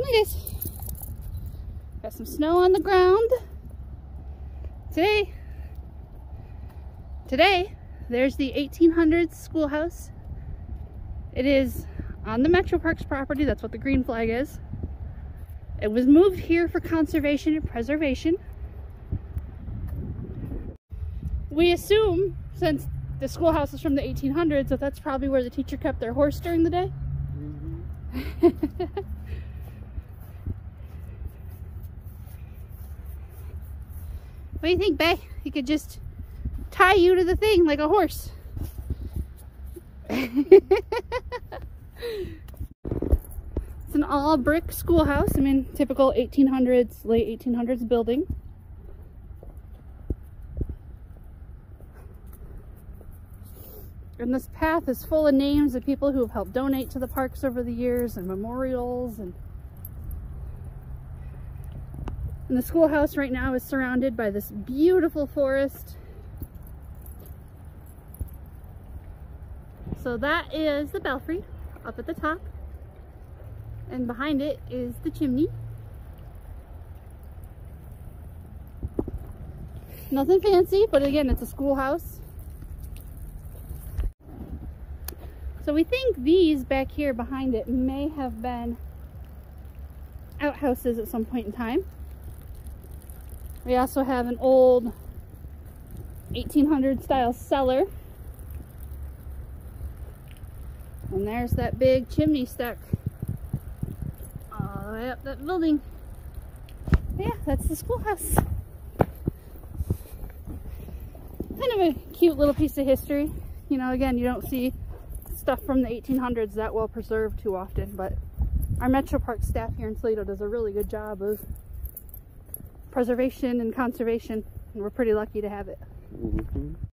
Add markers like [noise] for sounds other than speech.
Come on, guys. Got some snow on the ground. Today, today, there's the 1800s schoolhouse. It is on the Metro Parks property. That's what the green flag is. It was moved here for conservation and preservation. We assume, since the schoolhouse is from the 1800s, that that's probably where the teacher kept their horse during the day. Mm -hmm. [laughs] What do you think, Bay? He could just tie you to the thing like a horse. [laughs] it's an all brick schoolhouse. I mean, typical 1800s, late 1800s building. And this path is full of names of people who have helped donate to the parks over the years and memorials and and the schoolhouse right now is surrounded by this beautiful forest. So that is the belfry up at the top. And behind it is the chimney. Nothing fancy, but again, it's a schoolhouse. So we think these back here behind it may have been outhouses at some point in time. We also have an old 1800 style cellar. And there's that big chimney stack all the way up that building. Yeah, that's the schoolhouse. Kind of a cute little piece of history. You know, again, you don't see stuff from the 1800s that well preserved too often, but our Metro Park staff here in Toledo does a really good job of preservation and conservation. And we're pretty lucky to have it. Mm -hmm.